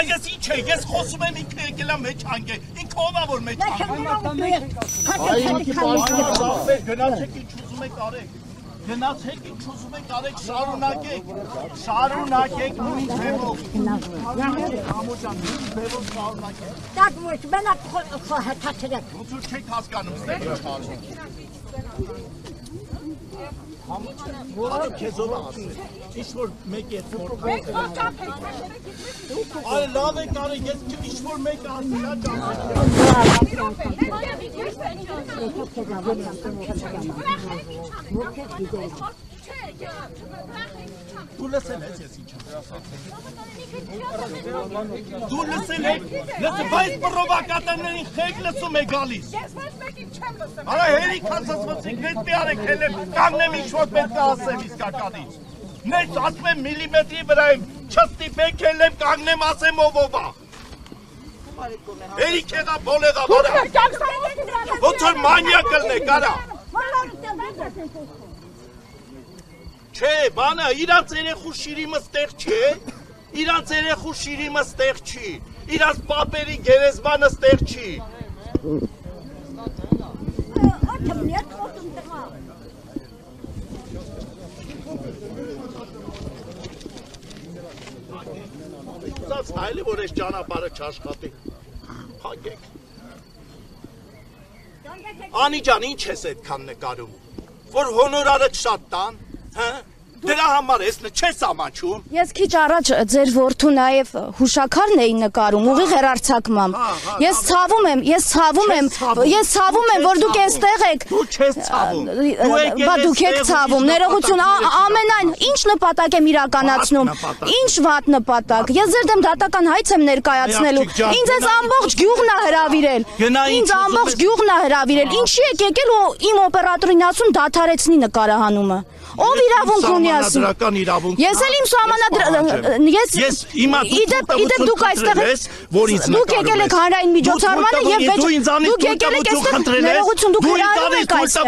Բա ես ինչ է, ես խոսում եմ ինքը եկել է մեջ հանգե։ Ինքը ով է որ մեջ հանգե։ Այ ինքը բարի գնացեք ինչ ուզում եք արեք։ Գնացեք ինչ ուզում եք արեք, շարունակեք։ Շարունակեք նույն ձևով։ Համոջան, նույն ձևով շարունակեք։ Так вот, մենակ հաթաթրեք։ Ոնց որ չեք հասկանում, ստեղ ինչ արվում։ Որը քեզով ասել։ Ինչ որ մեկ է ֆորտալ։ Այ լավ է կարը, ես ինչ որ մեկ ասել է ճանաչել։ Դու լսել ես ես ինչ Դու լսել ես, լսել, բայց պրովոկատորներին խեք լսում է գալիս։ Ես ոչ մեկին չեմ լսում։ Արա հերիք հացածվածիկ, մեծ մի արեք հելեմ, կանգնեմ ինչ որ պետք է ասեմ իսկականից։ Մեծ ասում եմ միլիմետրի վրա եմ, չստիպեք հելեմ, կանգնեմ ասեմ ով ով է։ Հերիք եղա, բոլ եղա, բարա։ Ոնց որ մանյակ կլնե, կարա։ Չէ, բանը, իրանց երեխու շիրիմը ստեղ չէ, իրանց երեխու շիրիմը ստեղ չի, իրանց պապերի գերեզմանը ստեղ չի։ Ծած հայլի, որ այս ճանապարհը չաշխատի։ Հագեք։ Անի ջան, ինչ ես այդքան նկարում։ Որ հոնորարը շատ տան, հա? Դրա համար ես չես ամաչում։ Ես քիչ առաջ ձեր որդու նաև հուշակարն էի նկարում, ուղի հերարցակմամբ։ Ես ցավում եմ, ես ցավում եմ, ես ցավում եմ, որ դուք այստեղ եք։ Դու չես ցավում։ Բա դուք եք ցավում, ներողություն, ամենայն ինչ նպատակ եմ իրականացնում։ Ինչ վատ նպատակ։ Ես ձեր դեմ դատական հայց եմ ներկայացնելու։ Ինձ այս ամբողջ գյուղն է հրավիրել։ Ինձ ամբողջ գյուղն է հրավիրել։ Ինչի եք եկել ու իմ օպերատորին ասում դադարեցնի նկարահանումը։ Ով իրավունք ունի ասում։ Սահմանադրական իրավունք։ Ես էլ իմ սահմանադրական ես Ես հիմա դու իդեպ դուք այստեղ որ ինձ դուք եկել եք հանրային միջոցառմանը եւ ինձանից դուք եկել եք այստեղ ներողություն դուք դու հրահրում եք այստեղ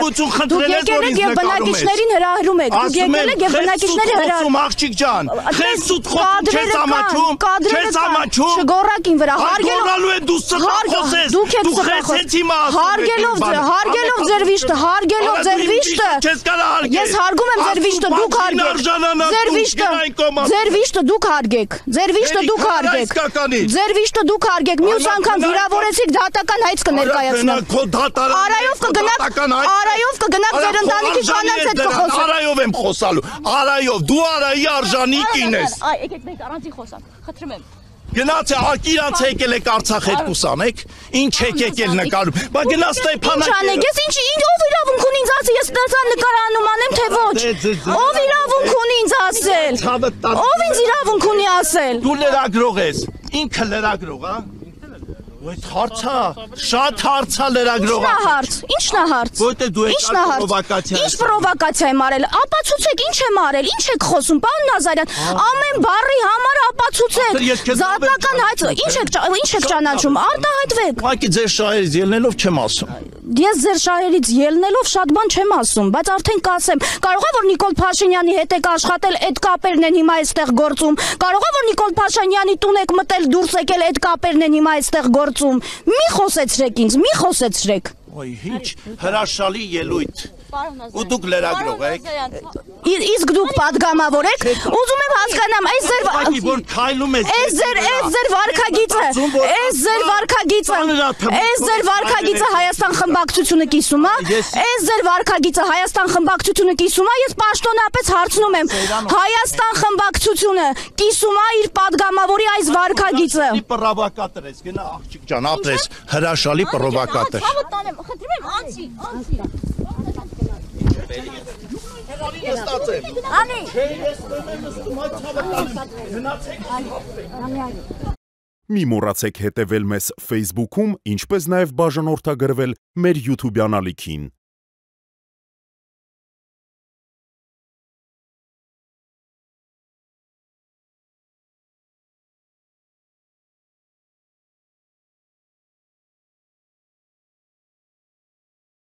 դուք եկել եք եւ բնակիչներին հրահրում եք դուք եկել եք եւ բնակիչների հրահրում աղջիկ ջան, խեսուտ խոսում չես ամաչում, չես ամաչում։ Շգորակին վրա հարգելով են դու սխալ Հարկ- խոսես, դուք եք դու սխալ խես խոս- հենց հիմա ասում Հարգելով հարգելով ձեր վիշտը, հարգելով ձեր վիշտը։ չես կարող հարգել։ Ես հարգում եմ ձեր վիշտը, դուք հարգեք։ Ձեր վիշտը, ձեր վիշտը դուք հարգեք։ Ձեր վիշտը դուք հարգեք։ Ձեր վիշտը դուք հարգեք։ Մյուս անգամ վիրավորեցիք դատական հայց կներկայացնեմ։ Արայով կգնաք, արայով կգնաք ձեր ընտանիքի կանանց հետ կխոսեք։ Արայով եմ խոսալու։ Արայով, դու արայի արժանիկին ես։ Այ եկեք մենք առանձին խոսանք։ Խնդրում եմ։ Գնացե ակիրանց եկել եք Արցախ երկուս անեք։ Ինչ եք եկել նկարում։ Բա գնա Ինչ Ստեփանակ։ անեք, ես ինչ ինչ ով իրավունք ունի ինձ ասի, ես դարձա նկարանում անեմ թե ոչ։ Դե, դե, դե։ Ով իրավունք ունի ինձ ասել։ Ով ինձ իրավունք ունի ասել։ Դու լրագրող ես։ Ինքը լրագրող, հա։ Այդ հարցա, շատ հարցա լրագրող։ Ինչն է հարց։ Ինչն է հարց։ Որտե դու հարց։ պրովոկացիա Ինչ ես պրովոկացիա եմ արել։ Ապացուցեք, ինչ եմ արել, ինչ եք խոսում, պարոն Նազարյան։ Ամեն բառի համար ապացուցեք։ ես Զատական հայց, ինչ եք ինչ եք ճանաչում, արտահայտվեք։ Ուղղակի ձեր շահերից ելնելով չեմ ասում։ Ես ձեր շահերից ելնելով շատ բան չեմ ասում, բայց արդեն կասեմ։ Կարող է որ Նիկոլ Փաշինյանի հետ եք աշխատել, այդ կապերն են հիմա այստեղ գործում։ Կարող է որ Նիկոլ Փաշինյանի տուն եք մտել, դուրս եկել, այդ կապերն են հիմա այստեղ գործում գործում։ Մի խոսեցրեք ինձ, մի խոսեցրեք։ Ոյ, ինչ հրաշալի ելույթ։ Ու դուք լրագրող եք։ Իսկ դուք падգամավոր եք։ Ուզում եմ հասկանամ, այս ձեր որ քայլում ես։ Այս ձեր այս ձեր վարկագիծը, այս ձեր վարկագիծը, այս ձեր վարկագիծը Հայաստան խմբակցությունը կիսում է, այս ձեր վարկագիծը Հայաստան խմբակցությունը կիսում է, ես պաշտոնապես հարցնում եմ, Հայաստան խմբակցությունը կիսում է իր падգամավորի այս վարկագիծը։ Պրովոկատոր ես, գնա աղջիկ ջան, ապրես, հրաշալի պրովոկատոր։ Խնդրում եմ, անցի, անցի։ Ստացեմ։ Անի, Մի մոռացեք հետևել մեզ Facebook-ում, ինչպես նաև բաժանորդագրվել մեր YouTube-յան ալիքին։